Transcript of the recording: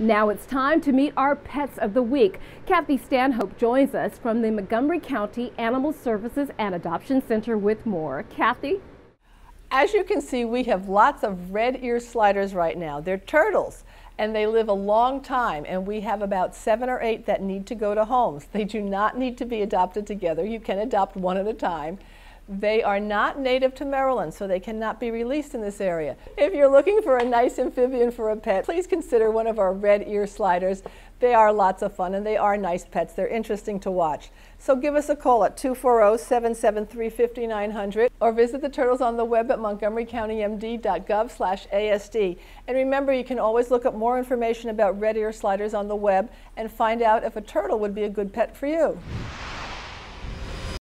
Now it's time to meet our pets of the week. Kathi Stanhope joins us from the Montgomery County Animal Services and Adoption Center with more. Kathi? As you can see, we have lots of red ear sliders right now. They're turtles and they live a long time and we have about seven or eight that need to go to homes. They do not need to be adopted together. You can adopt one at a time. They are not native to Maryland, so they cannot be released in this area. If you're looking for a nice amphibian for a pet, please consider one of our red ear sliders. They are lots of fun and they are nice pets. They're interesting to watch. So give us a call at 240-773-5900 or visit the turtles on the web at montgomerycountymd.gov slash ASD. And remember, you can always look up more information about red ear sliders on the web and find out if a turtle would be a good pet for you.